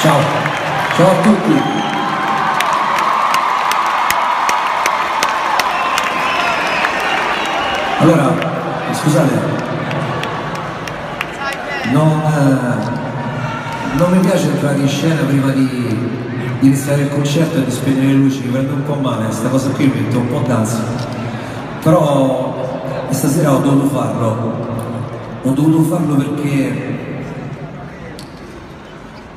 Ciao, ciao a tutti. Allora, scusate, non, eh, non mi piace entrare in scena prima di, di iniziare il concerto e di spegnere le luci, mi prende un po' male, questa cosa qui mi mette un po' d'ansia. Però stasera ho dovuto farlo, ho dovuto farlo perché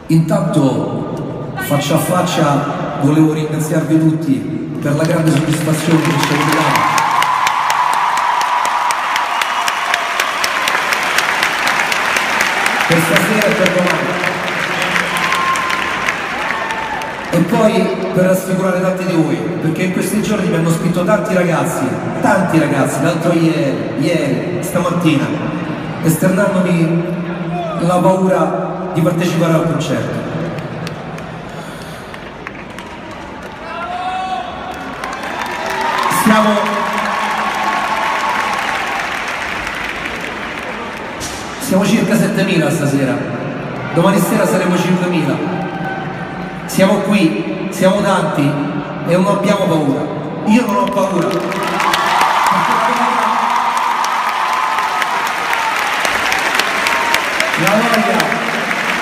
intanto faccia a faccia volevo ringraziarvi tutti per la grande soddisfazione che ci avete dato. per stasera e per domani. E poi per rassicurare tanti di voi, perché in questi giorni mi hanno scritto tanti ragazzi, tanti ragazzi, l'altro ieri, ieri, stamattina, esternandomi la paura di partecipare al concerto. Siamo Siamo circa 7.000 stasera, domani sera saremo 5.000. Siamo qui, siamo tanti e non abbiamo paura. Io non ho paura. La voglia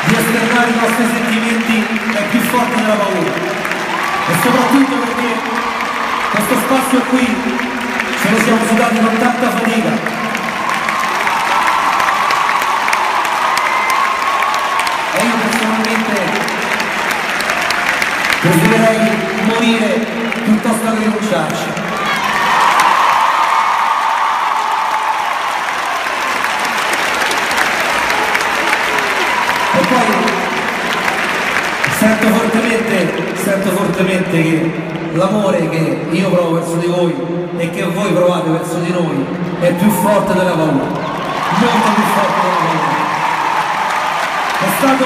di esternare i nostri sentimenti è più forte della paura. E soprattutto perché questo spazio qui ce lo siamo sudati con tanta fatica. e io personalmente preferirei morire piuttosto che rinunciarci. Poi sento fortemente, sento fortemente che l'amore che io provo verso di voi e che voi provate verso di noi è più forte della paura, molto più forte della paura è stato,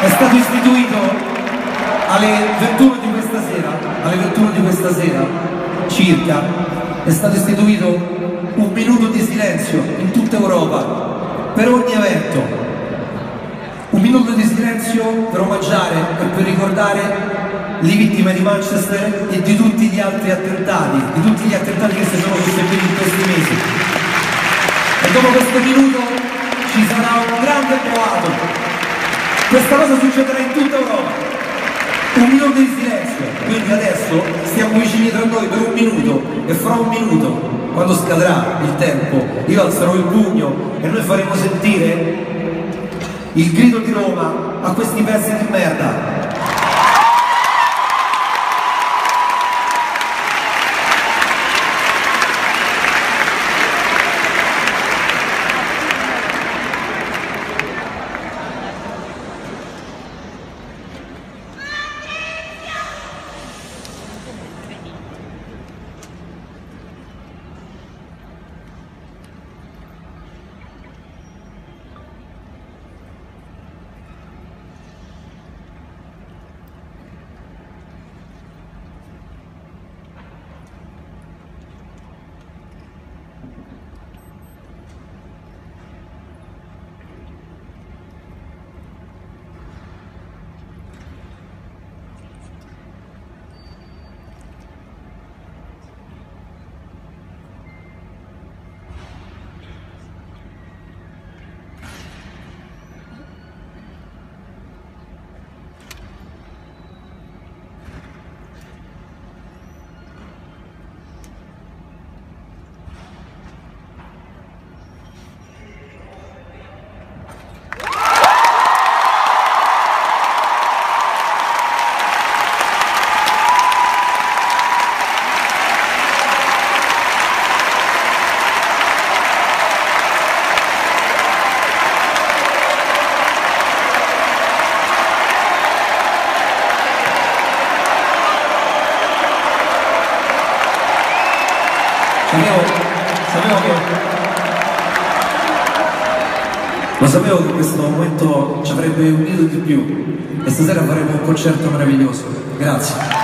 è stato istituito alle 21 di questa sera, alle 21 di questa sera circa, è stato istituito un minuto di silenzio in tutta Europa per ogni evento. Un minuto di silenzio per omaggiare e per ricordare le vittime di Manchester e di tutti gli altri attentati, di tutti gli attentati che si sono susseguiti in questi mesi. E dopo questo minuto ci sarà un grande boato. Questa cosa succederà in tutta Europa. Un minuto di silenzio. Quindi adesso stiamo vicini tra noi per un minuto e fra un minuto, quando scadrà il tempo, io alzerò il pugno e noi faremo sentire il grido di Roma a questi pezzi di merda. Sapevo, sapevo che... Lo sapevo che questo momento ci avrebbe unito di più e stasera faremo un concerto meraviglioso. Grazie.